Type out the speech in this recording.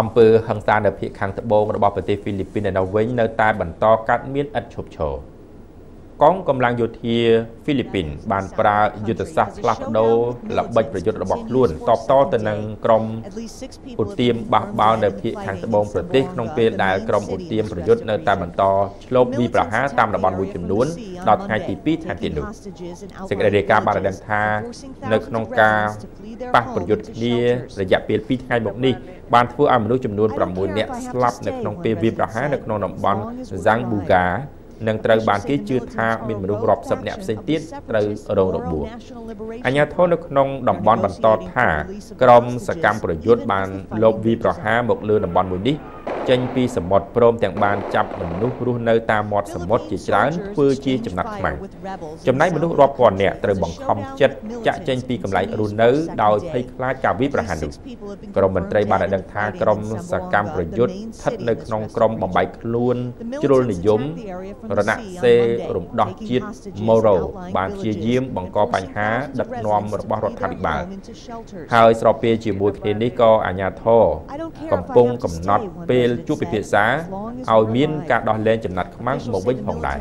អំពើហិង្សានៅភាគខាងត្បូងរបស់ប្រទេសហ្វីលីពីននៅវិញនៅតែបន្តកើតមានឥតឈប់ឈរ កងកម្លាំងយោធាហ្វីលីពីនបានប្រើយុទ្ធសាស្ត្រផ្លាស់ប្ដូរល្បិចប្រយុទ្ធរបស់ខ្លួនតបតទៅនឹងក្រុមឧទាមបះបោរនៅភាគខាងត្បូងប្រទេសក្នុងពេលដែលក្រុមឧទាមប្រយុទ្ធនៅតែបន្តឆ្លប់វីប្រហារតាមតំបន់មួយចំនួនដល់ថ្ងៃទី2ថែមទៀតនោះសេចក្តីរាយការណ៍បានដឹងថានៅក្នុងការប៉ះប្រយុទ្ធគ្នារយៈពេល2ថ្ងៃមកនេះបានធ្វើឲ្យមនុស្សចំនួន6នាក់ស្លាប់នៅក្នុងពេលវាប្រហារនៅក្នុងតំបន់ Zangbuga នឹងត្រូវបានគេជឿថាមានមនុស្សរាប់សិបនាក់ផ្សេងទៀតត្រូវរងរបួសអញ្ញាធននៅក្នុងតំបន់បន្តថាក្រុមសកម្មប្រយុទ្ធបានលបវីប្រហារមកលើតំបន់មួយនេះ ចេញពីសមុទ្រព្រមទាំងបានចាប់មនុស្សរស់នៅតាមមាត់សមុទ្រជាច្រើនធ្វើជាចំណាត់ខ្មាំងចំណែកមនុស្សរាប់ពាន់នាក់ត្រូវបង្ខំចិត្តចាក់ចេញពីកន្លែងរស់នៅដោយភ័យខ្លាចការវាយប្រហារនោះក្រមមន្ត្រីបានដឹងថាក្រមសកម្មប្រយុទ្ធស្ថិតនៅក្នុងក្រមបំបែកខ្លួនជ្រុលនិយមរណសេរំដោះជាតិ Moro បានព្យាយាមបង្កបញ្ហាដឹកនាំរបស់រដ្ឋាភិបាលហើយស្របពេលជាមួយគ្នានេះក៏អាជ្ញាធរ កំពុងកំណត់ពេលជួបពិភាក្សាឲ្យមានការដោះលែងចំណាត់ខ្មាំងមកវិញផងដែរ